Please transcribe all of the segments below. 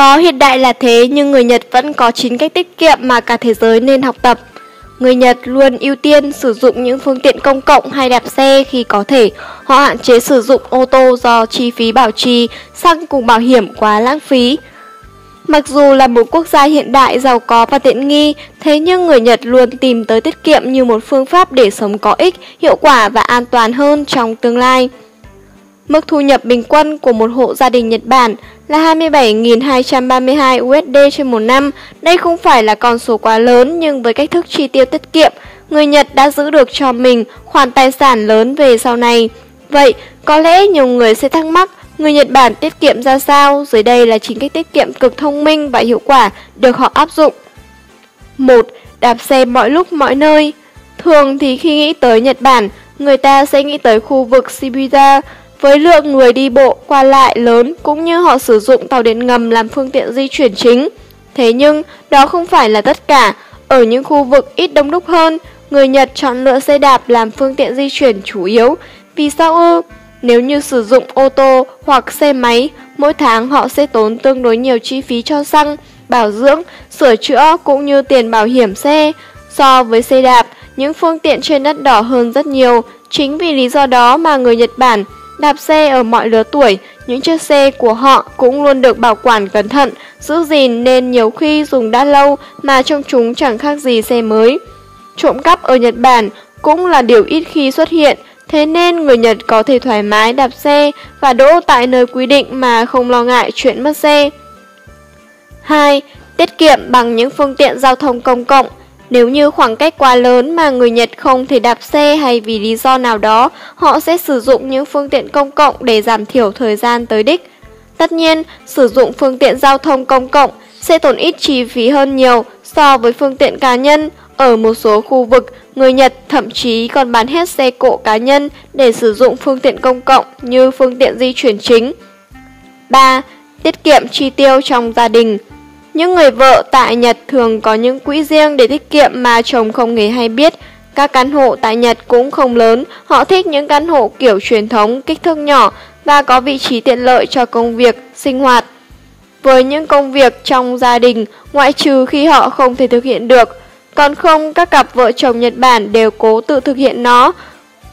Có hiện đại là thế nhưng người Nhật vẫn có 9 cách tiết kiệm mà cả thế giới nên học tập. Người Nhật luôn ưu tiên sử dụng những phương tiện công cộng hay đạp xe khi có thể. Họ hạn chế sử dụng ô tô do chi phí bảo trì, xăng cùng bảo hiểm quá lãng phí. Mặc dù là một quốc gia hiện đại, giàu có và tiện nghi, thế nhưng người Nhật luôn tìm tới tiết kiệm như một phương pháp để sống có ích, hiệu quả và an toàn hơn trong tương lai. Mức thu nhập bình quân của một hộ gia đình Nhật Bản là 27.232 USD trên một năm. Đây không phải là con số quá lớn nhưng với cách thức chi tiêu tiết kiệm, người Nhật đã giữ được cho mình khoản tài sản lớn về sau này. Vậy, có lẽ nhiều người sẽ thắc mắc người Nhật Bản tiết kiệm ra sao? Dưới đây là chính cách tiết kiệm cực thông minh và hiệu quả được họ áp dụng. 1. Đạp xe mọi lúc mọi nơi Thường thì khi nghĩ tới Nhật Bản, người ta sẽ nghĩ tới khu vực Shibuya, với lượng người đi bộ qua lại lớn cũng như họ sử dụng tàu điện ngầm làm phương tiện di chuyển chính. Thế nhưng, đó không phải là tất cả. Ở những khu vực ít đông đúc hơn, người Nhật chọn lựa xe đạp làm phương tiện di chuyển chủ yếu. Vì sao ư? Nếu như sử dụng ô tô hoặc xe máy, mỗi tháng họ sẽ tốn tương đối nhiều chi phí cho xăng, bảo dưỡng, sửa chữa cũng như tiền bảo hiểm xe. So với xe đạp, những phương tiện trên đất đỏ hơn rất nhiều. Chính vì lý do đó mà người Nhật Bản Đạp xe ở mọi lứa tuổi, những chiếc xe của họ cũng luôn được bảo quản cẩn thận, giữ gìn nên nhiều khi dùng đã lâu mà trong chúng chẳng khác gì xe mới. Trộm cắp ở Nhật Bản cũng là điều ít khi xuất hiện, thế nên người Nhật có thể thoải mái đạp xe và đỗ tại nơi quy định mà không lo ngại chuyện mất xe. 2. Tiết kiệm bằng những phương tiện giao thông công cộng nếu như khoảng cách quá lớn mà người Nhật không thể đạp xe hay vì lý do nào đó, họ sẽ sử dụng những phương tiện công cộng để giảm thiểu thời gian tới đích. Tất nhiên, sử dụng phương tiện giao thông công cộng sẽ tốn ít chi phí hơn nhiều so với phương tiện cá nhân. Ở một số khu vực, người Nhật thậm chí còn bán hết xe cộ cá nhân để sử dụng phương tiện công cộng như phương tiện di chuyển chính. 3. Tiết kiệm chi tiêu trong gia đình những người vợ tại Nhật thường có những quỹ riêng để tiết kiệm mà chồng không hề hay biết. Các căn hộ tại Nhật cũng không lớn, họ thích những căn hộ kiểu truyền thống, kích thước nhỏ và có vị trí tiện lợi cho công việc, sinh hoạt. Với những công việc trong gia đình, ngoại trừ khi họ không thể thực hiện được, còn không các cặp vợ chồng Nhật Bản đều cố tự thực hiện nó.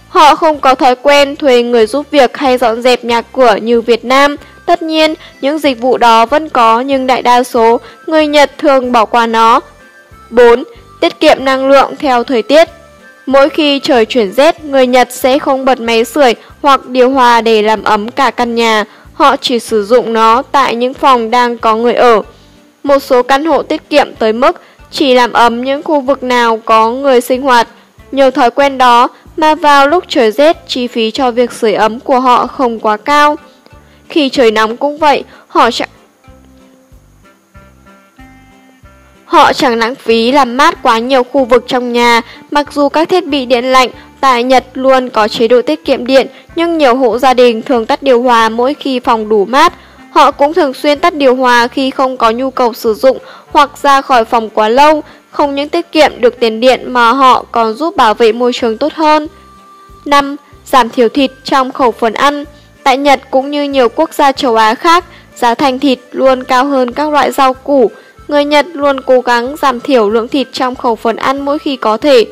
Họ không có thói quen thuê người giúp việc hay dọn dẹp nhà cửa như Việt Nam, Tất nhiên, những dịch vụ đó vẫn có nhưng đại đa số người Nhật thường bỏ qua nó. 4. Tiết kiệm năng lượng theo thời tiết Mỗi khi trời chuyển rét, người Nhật sẽ không bật máy sưởi hoặc điều hòa để làm ấm cả căn nhà. Họ chỉ sử dụng nó tại những phòng đang có người ở. Một số căn hộ tiết kiệm tới mức chỉ làm ấm những khu vực nào có người sinh hoạt. Nhờ thói quen đó mà vào lúc trời rét, chi phí cho việc sưởi ấm của họ không quá cao. Khi trời nóng cũng vậy, họ chẳng Họ chẳng lãng phí làm mát quá nhiều khu vực trong nhà, mặc dù các thiết bị điện lạnh tại Nhật luôn có chế độ tiết kiệm điện, nhưng nhiều hộ gia đình thường tắt điều hòa mỗi khi phòng đủ mát. Họ cũng thường xuyên tắt điều hòa khi không có nhu cầu sử dụng hoặc ra khỏi phòng quá lâu, không những tiết kiệm được tiền điện mà họ còn giúp bảo vệ môi trường tốt hơn. 5. Giảm thiểu thịt trong khẩu phần ăn Tại Nhật cũng như nhiều quốc gia châu Á khác, giá thành thịt luôn cao hơn các loại rau củ. Người Nhật luôn cố gắng giảm thiểu lượng thịt trong khẩu phần ăn mỗi khi có thể.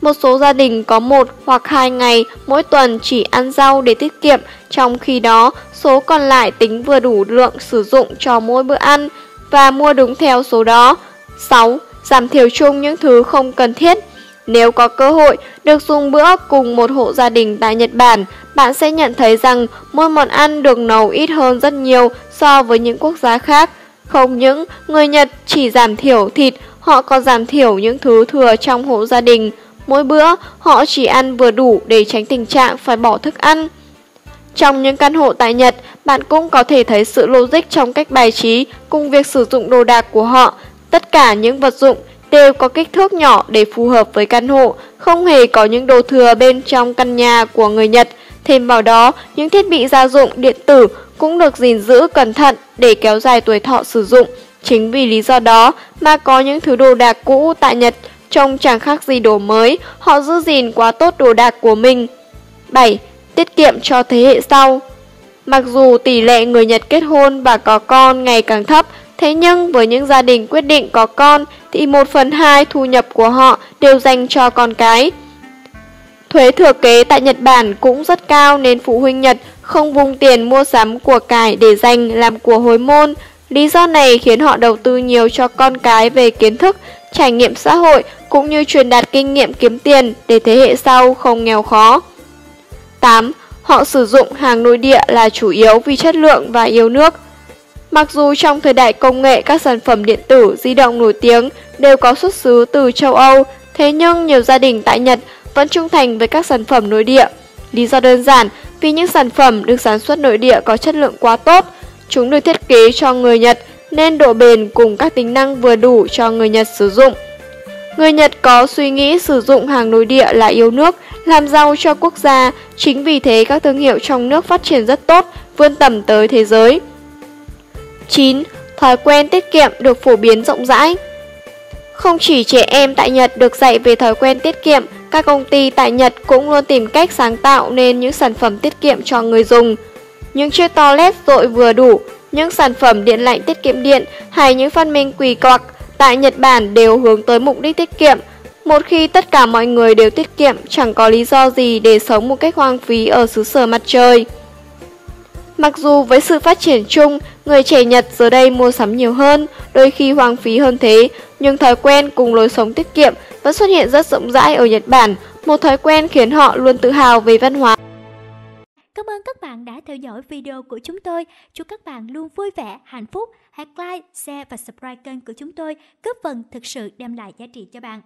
Một số gia đình có một hoặc hai ngày mỗi tuần chỉ ăn rau để tiết kiệm, trong khi đó số còn lại tính vừa đủ lượng sử dụng cho mỗi bữa ăn và mua đúng theo số đó. 6. Giảm thiểu chung những thứ không cần thiết. Nếu có cơ hội được dùng bữa cùng một hộ gia đình tại Nhật Bản, bạn sẽ nhận thấy rằng mỗi món ăn được nấu ít hơn rất nhiều so với những quốc gia khác. Không những người Nhật chỉ giảm thiểu thịt, họ còn giảm thiểu những thứ thừa trong hộ gia đình. Mỗi bữa, họ chỉ ăn vừa đủ để tránh tình trạng phải bỏ thức ăn. Trong những căn hộ tại Nhật, bạn cũng có thể thấy sự logic trong cách bài trí cùng việc sử dụng đồ đạc của họ. Tất cả những vật dụng đều có kích thước nhỏ để phù hợp với căn hộ, không hề có những đồ thừa bên trong căn nhà của người Nhật. Thêm vào đó, những thiết bị gia dụng điện tử cũng được gìn giữ cẩn thận để kéo dài tuổi thọ sử dụng. Chính vì lý do đó mà có những thứ đồ đạc cũ tại Nhật trông chẳng khác gì đồ mới, họ giữ gìn quá tốt đồ đạc của mình. 7. Tiết kiệm cho thế hệ sau Mặc dù tỷ lệ người Nhật kết hôn và có con ngày càng thấp, Thế nhưng với những gia đình quyết định có con thì 1 phần 2 thu nhập của họ đều dành cho con cái. Thuế thừa kế tại Nhật Bản cũng rất cao nên phụ huynh Nhật không vùng tiền mua sắm của cải để dành làm của hồi môn. Lý do này khiến họ đầu tư nhiều cho con cái về kiến thức, trải nghiệm xã hội cũng như truyền đạt kinh nghiệm kiếm tiền để thế hệ sau không nghèo khó. 8. Họ sử dụng hàng nội địa là chủ yếu vì chất lượng và yêu nước. Mặc dù trong thời đại công nghệ các sản phẩm điện tử, di động nổi tiếng đều có xuất xứ từ châu Âu, thế nhưng nhiều gia đình tại Nhật vẫn trung thành với các sản phẩm nội địa. Lý do đơn giản vì những sản phẩm được sản xuất nội địa có chất lượng quá tốt, chúng được thiết kế cho người Nhật nên độ bền cùng các tính năng vừa đủ cho người Nhật sử dụng. Người Nhật có suy nghĩ sử dụng hàng nội địa là yêu nước, làm giàu cho quốc gia, chính vì thế các thương hiệu trong nước phát triển rất tốt, vươn tầm tới thế giới. 9. Thói quen tiết kiệm được phổ biến rộng rãi Không chỉ trẻ em tại Nhật được dạy về thói quen tiết kiệm, các công ty tại Nhật cũng luôn tìm cách sáng tạo nên những sản phẩm tiết kiệm cho người dùng. Những chiếc toilet rội vừa đủ, những sản phẩm điện lạnh tiết kiệm điện hay những phát minh quỳ quặc tại Nhật Bản đều hướng tới mục đích tiết kiệm. Một khi tất cả mọi người đều tiết kiệm, chẳng có lý do gì để sống một cách hoang phí ở xứ sở mặt trời. Mặc dù với sự phát triển chung, người trẻ Nhật giờ đây mua sắm nhiều hơn, đôi khi hoang phí hơn thế, nhưng thói quen cùng lối sống tiết kiệm vẫn xuất hiện rất rộng rãi ở Nhật Bản, một thói quen khiến họ luôn tự hào về văn hóa. Cảm ơn các bạn đã theo dõi video của chúng tôi. Chúc các bạn luôn vui vẻ, hạnh phúc. Hãy like, share và subscribe kênh của chúng tôi, góp phần thực sự đem lại giá trị cho bạn.